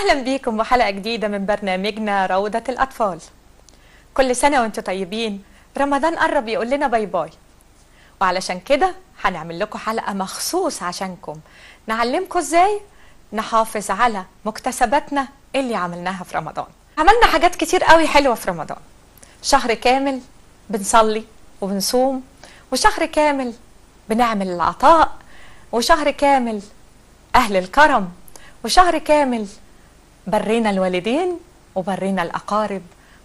أهلا بيكم وحلقة جديدة من برنامجنا روضة الأطفال. كل سنة وأنتم طيبين. رمضان قرب يقول لنا باي باي. وعلشان كده هنعمل لكم حلقة مخصوص عشانكم. نعلمكم إزاي؟ نحافظ على مكتسباتنا اللي عملناها في رمضان. عملنا حاجات كتير قوي حلوة في رمضان. شهر كامل بنصلي وبنصوم وشهر كامل بنعمل العطاء وشهر كامل أهل الكرم وشهر كامل برينا الوالدين وبرينا الأقارب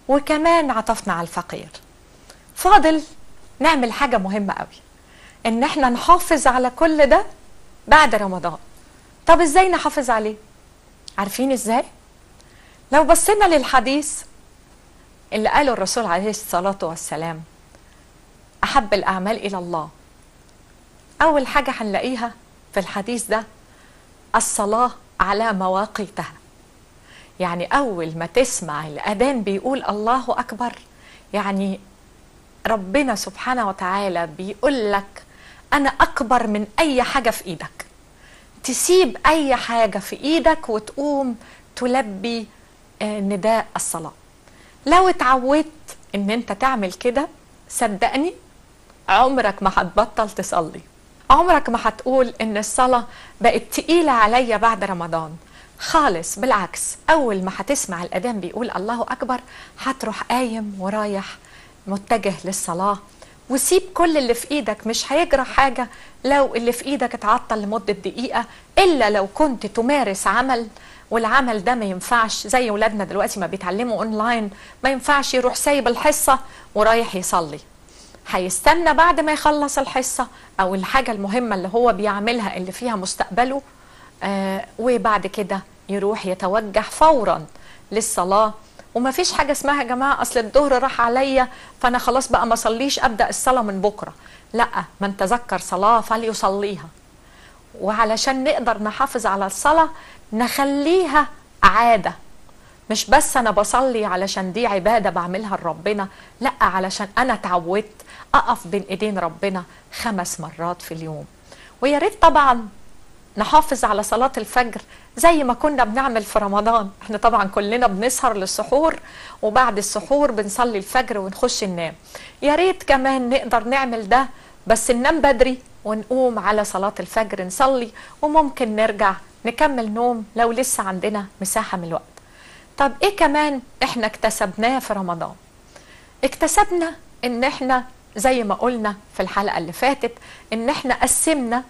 وكمان عطفنا على الفقير. فاضل نعمل حاجة مهمة قوي إن إحنا نحافظ على كل ده بعد رمضان. طب إزاي نحافظ عليه؟ عارفين إزاي؟ لو بصينا للحديث اللي قاله الرسول عليه الصلاة والسلام أحب الأعمال إلى الله. أول حاجة هنلاقيها في الحديث ده الصلاة على مواقيتها. يعني أول ما تسمع الأذان بيقول الله أكبر. يعني ربنا سبحانه وتعالى بيقول لك أنا أكبر من أي حاجة في إيدك. تسيب أي حاجة في إيدك وتقوم تلبي نداء الصلاة. لو اتعودت إن أنت تعمل كده صدقني عمرك ما هتبطل تصلي. عمرك ما هتقول إن الصلاة بقت تقيلة عليا بعد رمضان. خالص بالعكس أول ما هتسمع الأذان بيقول الله أكبر هتروح قايم ورايح متجه للصلاة. وسيب كل اللي في إيدك مش هيجرى حاجة لو اللي في إيدك اتعطل لمدة دقيقة إلا لو كنت تمارس عمل والعمل ده ما ينفعش. زي ولادنا دلوقتي ما بيتعلموا أونلاين ما ينفعش يروح سايب الحصة ورايح يصلي. هيستنى بعد ما يخلص الحصة أو الحاجة المهمة اللي هو بيعملها اللي فيها مستقبله وبعد كده يروح يتوجه فورا للصلاة. وما فيش حاجة اسمها يا جماعة أصل الظهر راح عليا فأنا خلاص بقى ما صليش أبدأ الصلاة من بكرة. لأ من تذكر صلاة فليصليها. وعلشان نقدر نحافظ على الصلاة نخليها عادة. مش بس أنا بصلي علشان دي عبادة بعملها لربنا لأ علشان أنا اتعودت أقف بين إيدين ربنا خمس مرات في اليوم. ويا ريت طبعا نحافظ على صلاة الفجر زي ما كنا بنعمل في رمضان. إحنا طبعا كلنا بنسهر للسحور وبعد السحور بنصلي الفجر ونخش ننام. يا ريت كمان نقدر نعمل ده بس ننام بدري ونقوم على صلاة الفجر نصلي وممكن نرجع نكمل نوم لو لسه عندنا مساحة من الوقت. طب إيه كمان إحنا اكتسبناه في رمضان؟ اكتسبنا إن إحنا زي ما قلنا في الحلقة اللي فاتت إن إحنا قسمنا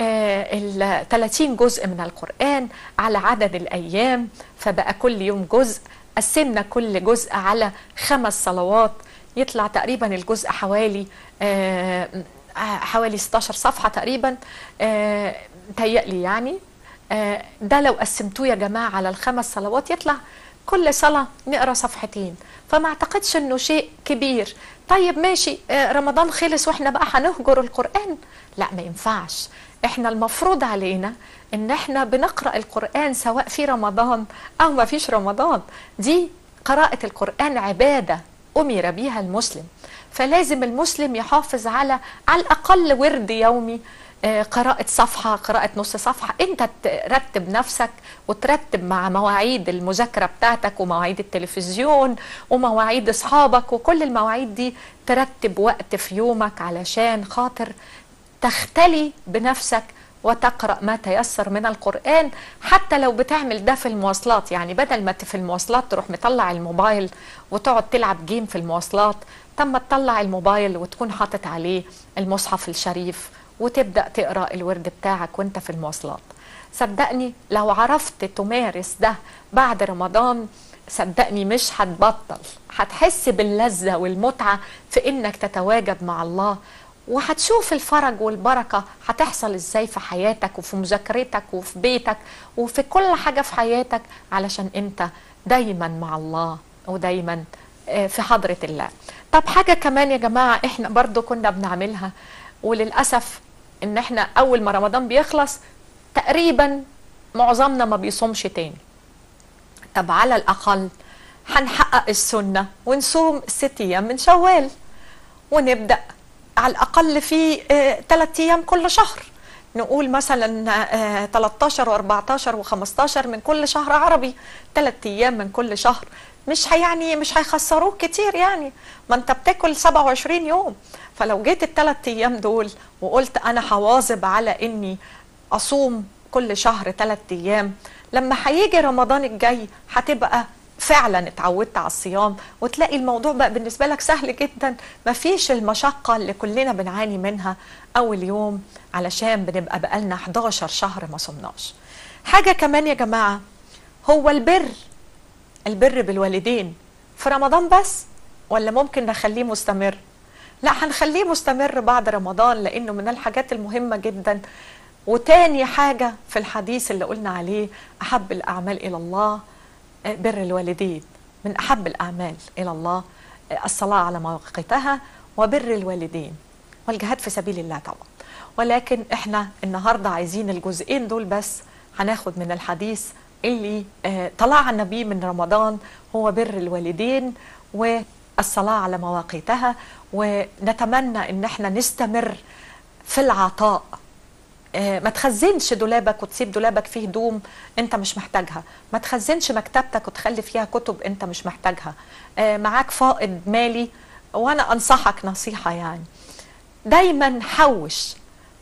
ال 30 جزء من القرآن على عدد الأيام فبقى كل يوم جزء. قسمنا كل جزء على خمس صلوات. يطلع تقريبا الجزء حوالي حوالي 16 صفحة تقريبا. تهيألي يعني. ده لو قسمتوه يا جماعة على الخمس صلوات يطلع كل صلاة نقرأ صفحتين. فما أعتقدش إنه شيء كبير. طيب ماشي رمضان خلص وإحنا بقى هنهجر القرآن؟ لا ما ينفعش. إحنا المفروض علينا إن إحنا بنقرأ القرآن سواء في رمضان أو ما فيش رمضان. دي قراءة القرآن عبادة أمر بها المسلم. فلازم المسلم يحافظ على على الأقل ورد يومي قراءة صفحة قراءة نص صفحة. انت ترتب نفسك وترتب مع مواعيد المذاكرة بتاعتك ومواعيد التلفزيون ومواعيد أصحابك وكل المواعيد دي ترتب وقت في يومك علشان خاطر تختلي بنفسك وتقرأ ما تيسر من القرآن. حتى لو بتعمل ده في المواصلات يعني بدل ما في المواصلات تروح مطلع الموبايل وتقعد تلعب جيم في المواصلات تم تطلع الموبايل وتكون حاطط عليه المصحف الشريف وتبدأ تقرأ الورد بتاعك وانت في المواصلات. صدقني لو عرفت تمارس ده بعد رمضان صدقني مش هتبطل. هتحس باللذة والمتعة في إنك تتواجد مع الله وهتشوف الفرج والبركة هتحصل إزاي في حياتك وفي مذاكرتك وفي بيتك وفي كل حاجة في حياتك علشان أنت دايما مع الله ودايما في حضرة الله. طب حاجة كمان يا جماعة إحنا برضو كنا بنعملها وللأسف إن إحنا أول ما رمضان بيخلص تقريبا معظمنا ما بيصومش تاني. طب على الأقل هنحقق السنة ونصوم ست أيام من شوال ونبدأ على الأقل في ثلاث أيام كل شهر. نقول مثلا آه، 13 و14 و15 من كل شهر عربي. ثلاث أيام من كل شهر. مش هيعني مش هيخسروك كتير يعني. ما انت بتاكل 27 يوم. فلو جيت الثلاث أيام دول وقلت أنا هواظب على إني أصوم كل شهر ثلاث أيام لما هيجي رمضان الجاي هتبقى فعلا اتعودت على الصيام. وتلاقي الموضوع بقى بالنسبة لك سهل جدا. مفيش المشقة اللي كلنا بنعاني منها أول يوم. علشان بنبقى بقالنا 11 شهر ما صمناش. حاجة كمان يا جماعة هو البر البر بالوالدين في رمضان بس ولا ممكن نخليه مستمر؟ لا هنخليه مستمر بعد رمضان لأنه من الحاجات المهمة جدا. وتاني حاجة في الحديث اللي قلنا عليه أحب الأعمال إلى الله آه، بر الوالدين. من أحب الأعمال إلى الله آه، الصلاة على مواقيتها وبر الوالدين. والجهاد في سبيل الله طبعا. ولكن إحنا النهارده عايزين الجزئين دول بس هناخد من الحديث اللي آه، طلعنا بيه من رمضان هو بر الوالدين والصلاة على مواقيتها ونتمنى إن إحنا نستمر في العطاء. آه، ما تخزنش دولابك وتسيب دولابك فيه هدوم أنت مش محتاجها. ما تخزنش مكتبتك وتخلي فيها كتب أنت مش محتاجها. آه، معاك فائض مالي وأنا أنصحك نصيحة يعني. دايما حوش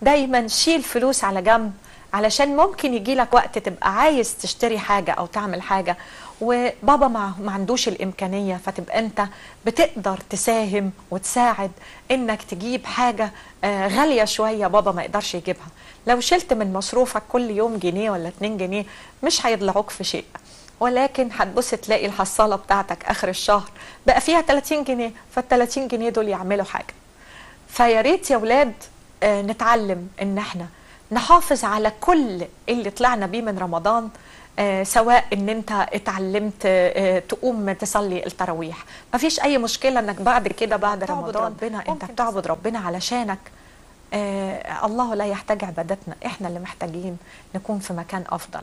دايما شيل فلوس على جنب علشان ممكن يجي لك وقت تبقى عايز تشتري حاجة أو تعمل حاجة. وبابا ما, عندوش الإمكانية فتبقى أنت بتقدر تساهم وتساعد إنك تجيب حاجة آه، غالية شوية بابا ما يقدرش يجيبها. لو شلت من مصروفك كل يوم جنيه ولا اتنين جنيه مش هيضلعوك في شيء. ولكن هتبص تلاقي الحصالة بتاعتك آخر الشهر بقى فيها 30 جنيه فال 30 جنيه دول يعملوا حاجة. فيا ريت يا ولاد آه، نتعلم إن إحنا نحافظ على كل اللي طلعنا بيه من رمضان آه، سواء إن أنت اتعلمت آه، تقوم تصلي التراويح. مفيش أي مشكلة إنك بعد كده بعد رمضان ربنا، انت بتعبد ربنا علشانك. آه، الله لا يحتاج عبادتنا إحنا اللي محتاجين نكون في مكان أفضل.